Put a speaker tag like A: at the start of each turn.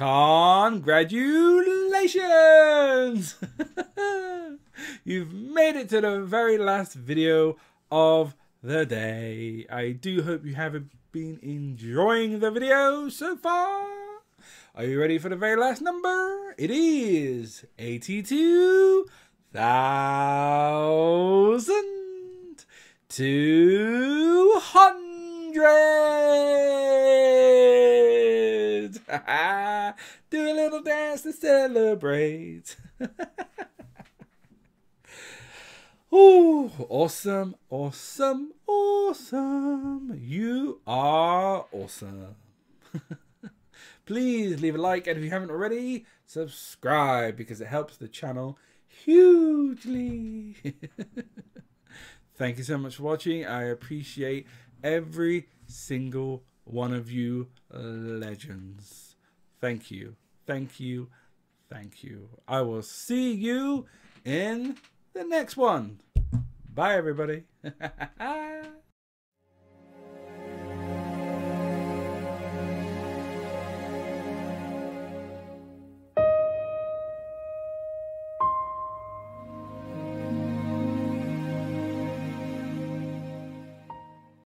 A: Congratulations! You've made it to the very last video of the day. I do hope you have been enjoying the video so far. Are you ready for the very last number? It is 82,200. Do a little dance to celebrate. Ooh, awesome, awesome, awesome. You are awesome. Please leave a like, and if you haven't already, subscribe because it helps the channel hugely. Thank you so much for watching. I appreciate every single one of you legends. Thank you, thank you, thank you. I will see you in the next one. Bye, everybody.